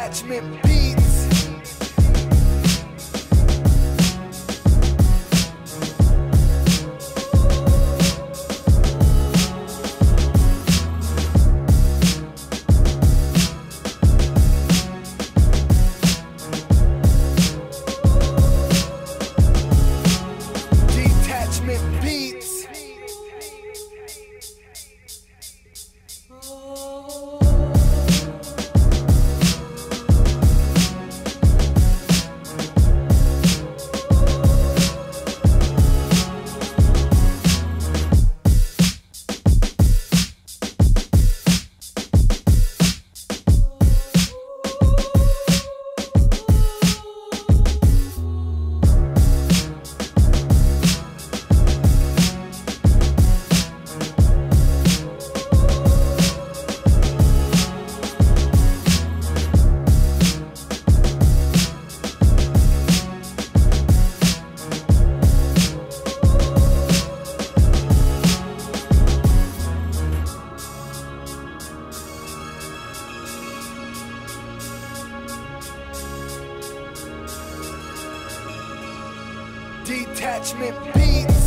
Detachment Beats. Detachment Beats.